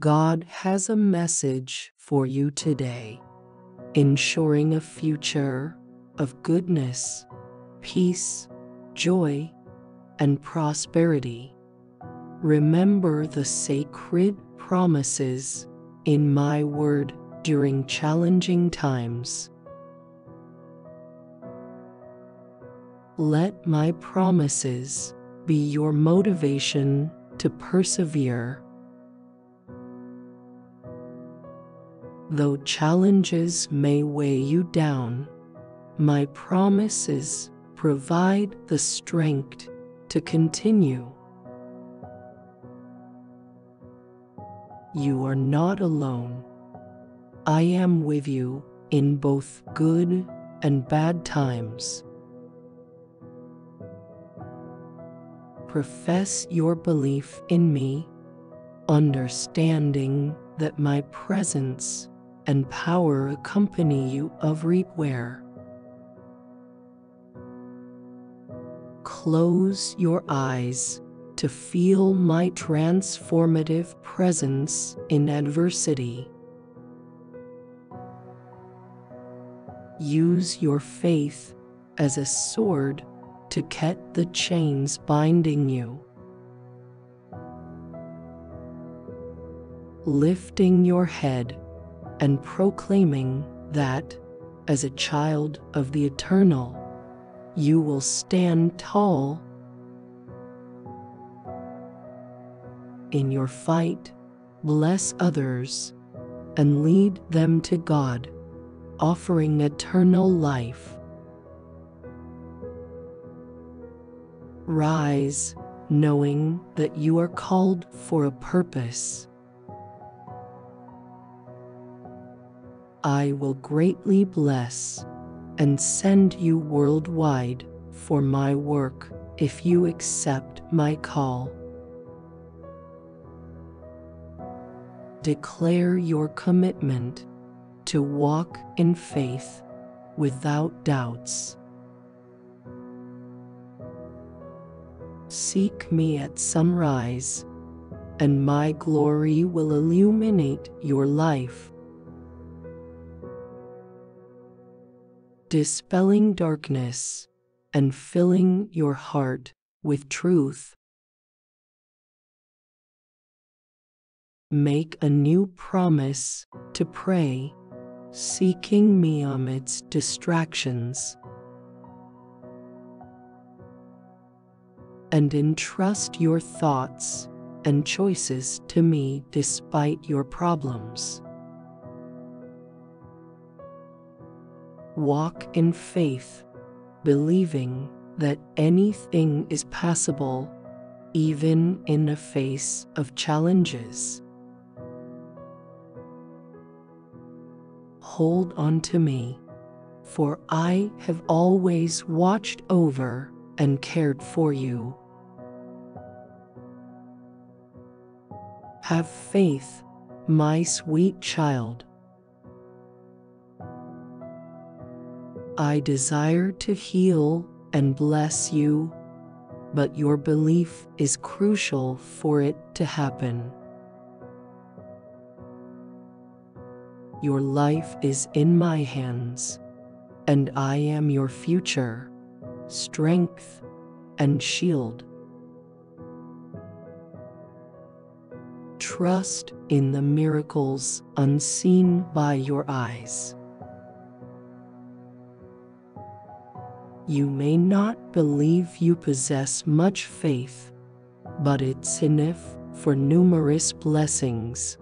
God has a message for you today, ensuring a future of goodness, peace, joy, and prosperity. Remember the sacred promises in my word during challenging times. Let my promises be your motivation to persevere. Though challenges may weigh you down, my promises provide the strength to continue. You are not alone. I am with you in both good and bad times. Profess your belief in me, understanding that my presence and power accompany you everywhere. Close your eyes to feel my transformative presence in adversity. Use your faith as a sword to cut the chains binding you. Lifting your head and proclaiming that, as a child of the eternal, you will stand tall. In your fight, bless others and lead them to God, offering eternal life. Rise, knowing that you are called for a purpose. I will greatly bless and send you worldwide for my work if you accept my call. Declare your commitment to walk in faith without doubts. Seek me at sunrise, and my glory will illuminate your life. Dispelling darkness and filling your heart with truth. Make a new promise to pray, seeking me amidst distractions. And entrust your thoughts and choices to me despite your problems. Walk in faith, believing that anything is possible, even in the face of challenges. Hold on to me, for I have always watched over and cared for you. Have faith, my sweet child. I desire to heal and bless you, but your belief is crucial for it to happen. Your life is in my hands, and I am your future, strength, and shield. Trust in the miracles unseen by your eyes. You may not believe you possess much faith, but it's enough for numerous blessings.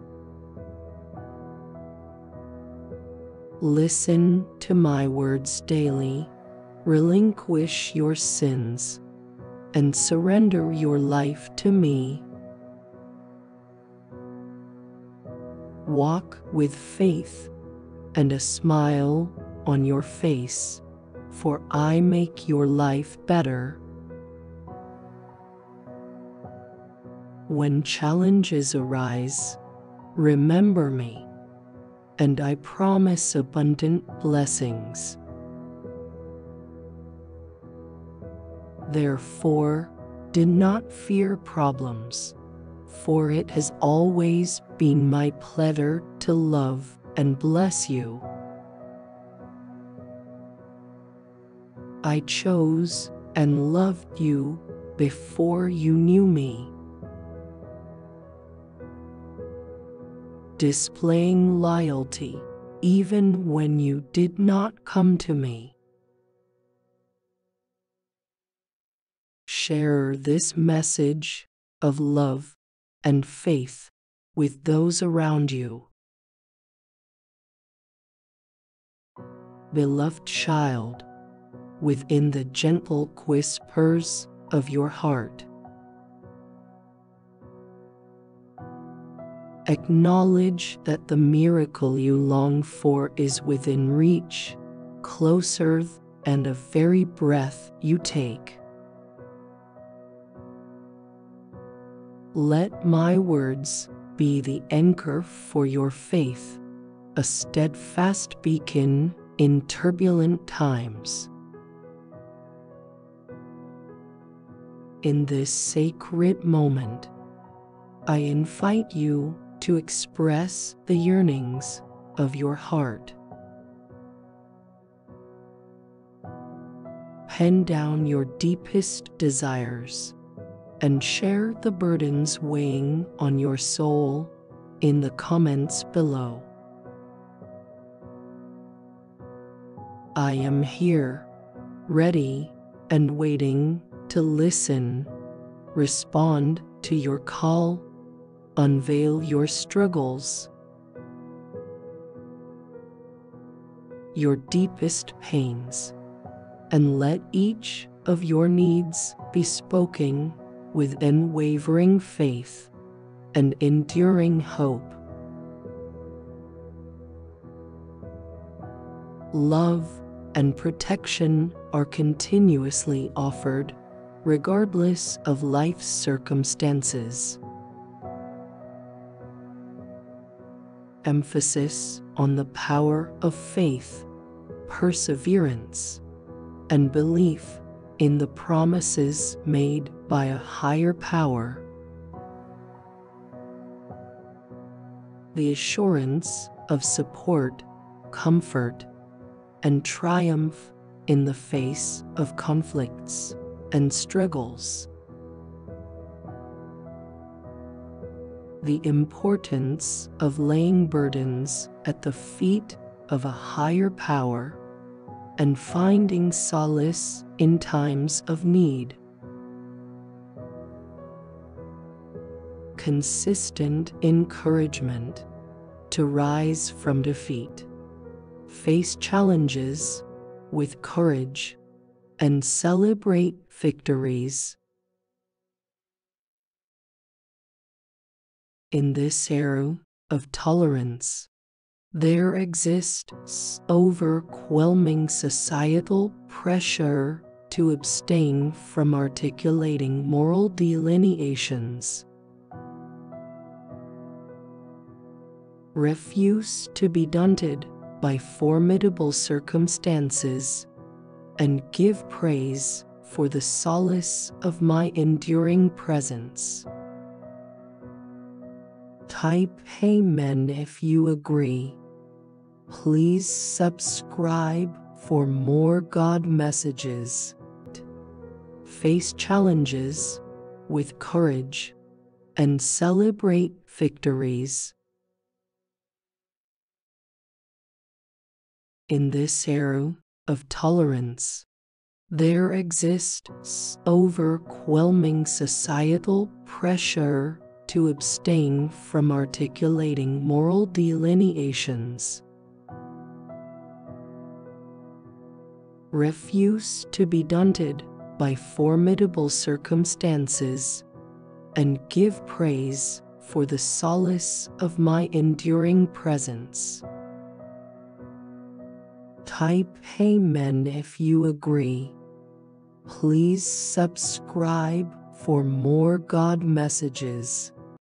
Listen to my words daily, relinquish your sins, and surrender your life to me. Walk with faith and a smile on your face for I make your life better. When challenges arise, remember me, and I promise abundant blessings. Therefore, do not fear problems, for it has always been my pleasure to love and bless you. I chose and loved you before you knew me. Displaying loyalty even when you did not come to me. Share this message of love and faith with those around you. Beloved child, within the gentle whispers of your heart. Acknowledge that the miracle you long for is within reach, closer than a very breath you take. Let my words be the anchor for your faith, a steadfast beacon in turbulent times. In this sacred moment, I invite you to express the yearnings of your heart. Pen down your deepest desires and share the burdens weighing on your soul in the comments below. I am here, ready and waiting to listen, respond to your call, unveil your struggles, your deepest pains, and let each of your needs be spoken with unwavering faith and enduring hope. Love and protection are continuously offered, regardless of life's circumstances. Emphasis on the power of faith, perseverance, and belief in the promises made by a higher power. The assurance of support, comfort, and triumph in the face of conflicts and struggles. The importance of laying burdens at the feet of a higher power and finding solace in times of need. Consistent encouragement to rise from defeat, face challenges with courage, and celebrate victories. In this era of tolerance, there exists overwhelming societal pressure to abstain from articulating moral delineations. Refuse to be daunted by formidable circumstances and give praise for the solace of my enduring presence. Type Amen if you agree. Please subscribe for more God messages. Face challenges with courage and celebrate victories. In this era of tolerance, there exists overwhelming societal pressure to abstain from articulating moral delineations. Refuse to be daunted by formidable circumstances and give praise for the solace of my enduring presence. Type Amen if you agree. Please subscribe for more God messages.